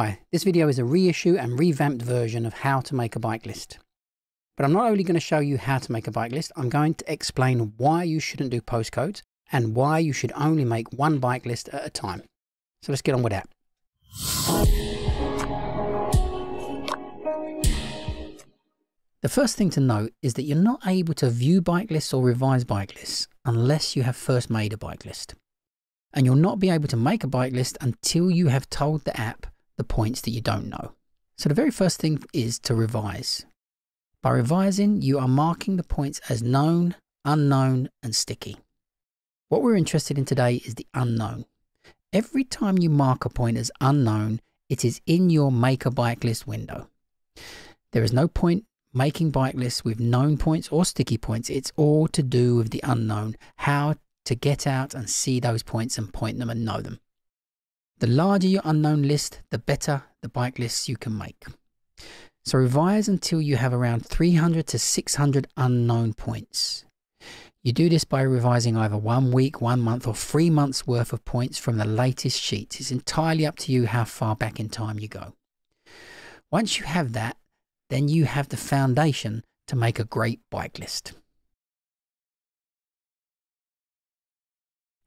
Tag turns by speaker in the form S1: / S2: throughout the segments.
S1: Hi, this video is a reissue and revamped version of how to make a bike list. But I'm not only going to show you how to make a bike list, I'm going to explain why you shouldn't do postcodes and why you should only make one bike list at a time. So let's get on with that. The first thing to note is that you're not able to view bike lists or revise bike lists unless you have first made a bike list. And you'll not be able to make a bike list until you have told the app the points that you don't know. So the very first thing is to revise. By revising, you are marking the points as known, unknown, and sticky. What we're interested in today is the unknown. Every time you mark a point as unknown, it is in your make a bike list window. There is no point making bike lists with known points or sticky points. It's all to do with the unknown, how to get out and see those points and point them and know them. The larger your unknown list, the better the bike lists you can make. So revise until you have around 300 to 600 unknown points. You do this by revising either one week, one month, or three months worth of points from the latest sheets. It's entirely up to you how far back in time you go. Once you have that, then you have the foundation to make a great bike list.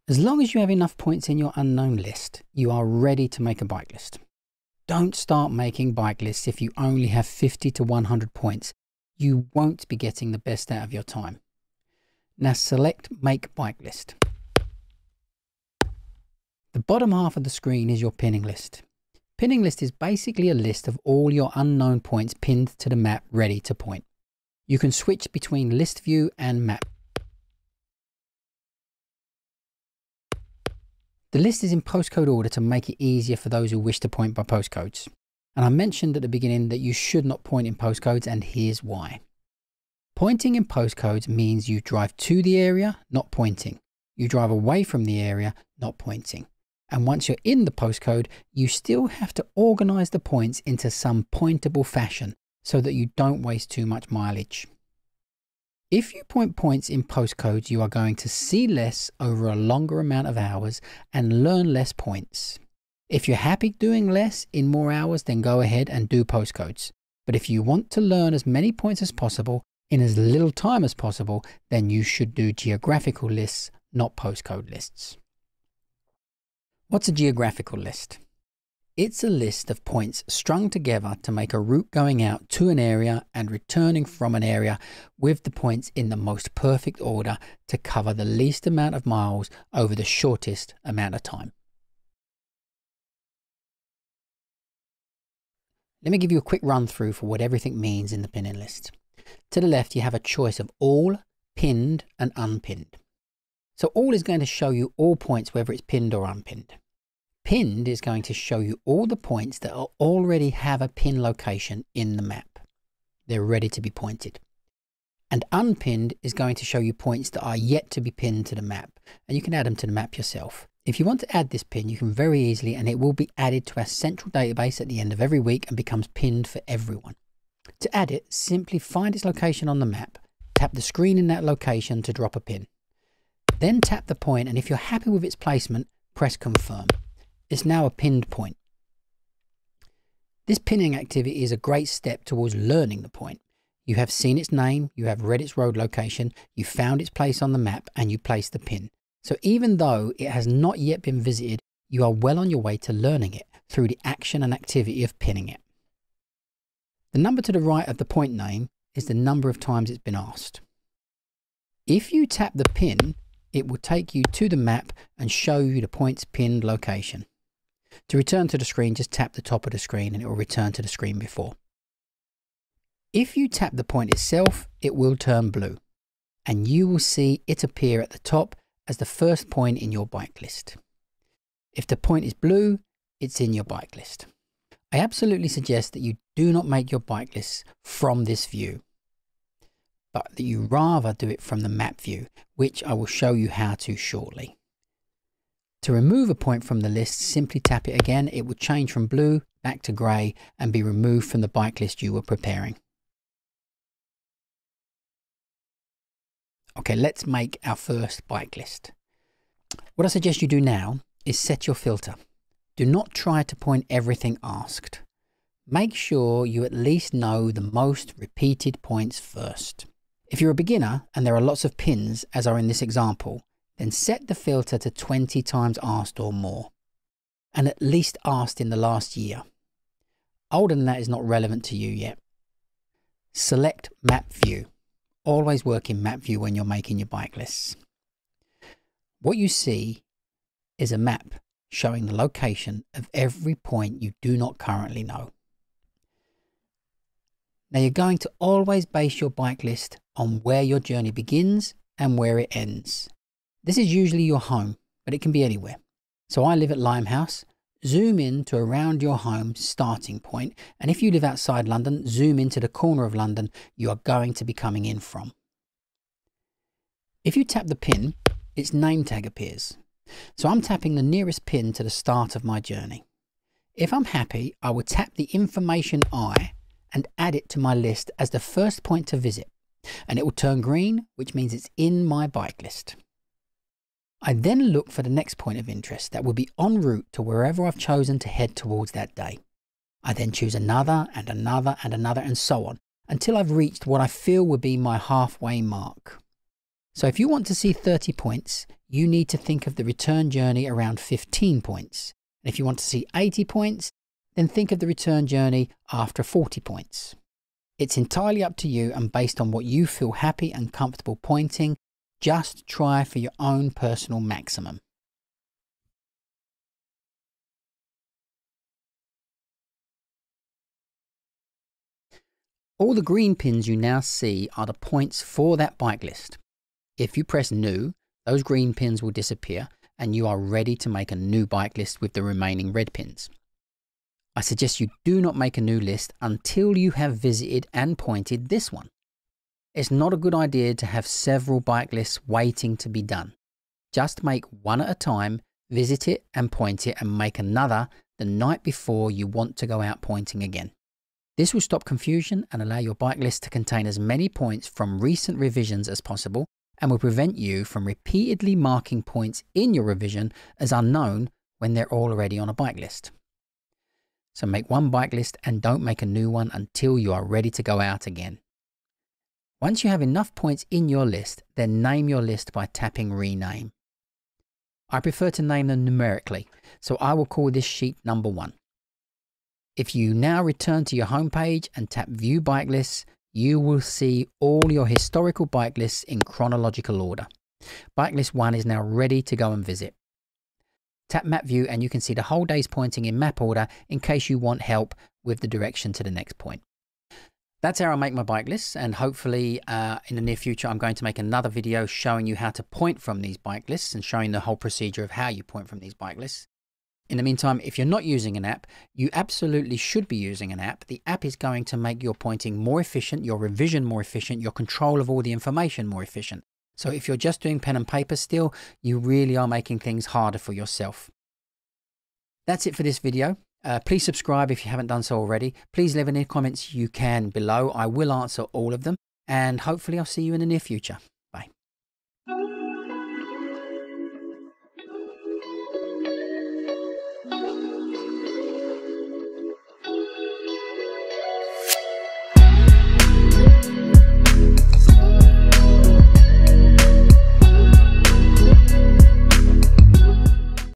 S1: As long as you have enough points in your unknown list, you are ready to make a bike list. Don't start making bike lists if you only have 50 to 100 points. You won't be getting the best out of your time. Now select Make Bike List. The bottom half of the screen is your pinning list. Pinning list is basically a list of all your unknown points pinned to the map ready to point. You can switch between list view and map The list is in postcode order to make it easier for those who wish to point by postcodes. And I mentioned at the beginning that you should not point in postcodes and here's why. Pointing in postcodes means you drive to the area, not pointing. You drive away from the area, not pointing. And once you're in the postcode, you still have to organize the points into some pointable fashion so that you don't waste too much mileage. If you point points in postcodes, you are going to see less over a longer amount of hours and learn less points. If you're happy doing less in more hours, then go ahead and do postcodes. But if you want to learn as many points as possible in as little time as possible, then you should do geographical lists, not postcode lists. What's a geographical list? It's a list of points strung together to make a route going out to an area and returning from an area with the points in the most perfect order to cover the least amount of miles over the shortest amount of time. Let me give you a quick run through for what everything means in the pinning list. To the left, you have a choice of all, pinned, and unpinned. So all is going to show you all points whether it's pinned or unpinned. Pinned is going to show you all the points that already have a pin location in the map. They're ready to be pointed. And unpinned is going to show you points that are yet to be pinned to the map, and you can add them to the map yourself. If you want to add this pin, you can very easily, and it will be added to our central database at the end of every week and becomes pinned for everyone. To add it, simply find its location on the map, tap the screen in that location to drop a pin. Then tap the point, and if you're happy with its placement, press confirm is now a pinned point. This pinning activity is a great step towards learning the point. You have seen its name, you have read its road location, you found its place on the map, and you place the pin. So even though it has not yet been visited, you are well on your way to learning it through the action and activity of pinning it. The number to the right of the point name is the number of times it's been asked. If you tap the pin, it will take you to the map and show you the point's pinned location. To return to the screen, just tap the top of the screen and it will return to the screen before. If you tap the point itself, it will turn blue and you will see it appear at the top as the first point in your bike list. If the point is blue, it's in your bike list. I absolutely suggest that you do not make your bike list from this view, but that you rather do it from the map view, which I will show you how to shortly. To remove a point from the list, simply tap it again. It will change from blue back to grey and be removed from the bike list you were preparing. Okay, let's make our first bike list. What I suggest you do now is set your filter. Do not try to point everything asked. Make sure you at least know the most repeated points first. If you're a beginner and there are lots of pins, as are in this example, then set the filter to 20 times asked or more, and at least asked in the last year. Older than that is not relevant to you yet. Select Map View. Always work in Map View when you're making your bike lists. What you see is a map showing the location of every point you do not currently know. Now you're going to always base your bike list on where your journey begins and where it ends. This is usually your home, but it can be anywhere. So I live at Limehouse. Zoom in to around your home starting point, and if you live outside London, zoom into the corner of London you are going to be coming in from. If you tap the pin, its name tag appears. So I'm tapping the nearest pin to the start of my journey. If I'm happy, I will tap the information I and add it to my list as the first point to visit, and it will turn green, which means it's in my bike list. I then look for the next point of interest that will be en route to wherever I've chosen to head towards that day. I then choose another and another and another and so on until I've reached what I feel will be my halfway mark. So if you want to see 30 points, you need to think of the return journey around 15 points. And if you want to see 80 points, then think of the return journey after 40 points. It's entirely up to you and based on what you feel happy and comfortable pointing, just try for your own personal maximum. All the green pins you now see are the points for that bike list. If you press new, those green pins will disappear and you are ready to make a new bike list with the remaining red pins. I suggest you do not make a new list until you have visited and pointed this one. It's not a good idea to have several bike lists waiting to be done. Just make one at a time, visit it and point it and make another the night before you want to go out pointing again. This will stop confusion and allow your bike list to contain as many points from recent revisions as possible and will prevent you from repeatedly marking points in your revision as unknown when they're already on a bike list. So make one bike list and don't make a new one until you are ready to go out again. Once you have enough points in your list, then name your list by tapping rename. I prefer to name them numerically, so I will call this sheet number one. If you now return to your homepage and tap view bike lists, you will see all your historical bike lists in chronological order. Bike list 1 is now ready to go and visit. Tap map view and you can see the whole day's pointing in map order in case you want help with the direction to the next point. That's how I make my bike lists and hopefully uh, in the near future I'm going to make another video showing you how to point from these bike lists and showing the whole procedure of how you point from these bike lists. In the meantime, if you're not using an app, you absolutely should be using an app. The app is going to make your pointing more efficient, your revision more efficient, your control of all the information more efficient. So if you're just doing pen and paper still, you really are making things harder for yourself. That's it for this video. Uh, please subscribe if you haven't done so already. Please leave any comments you can below. I will answer all of them. And hopefully I'll see you in the near future.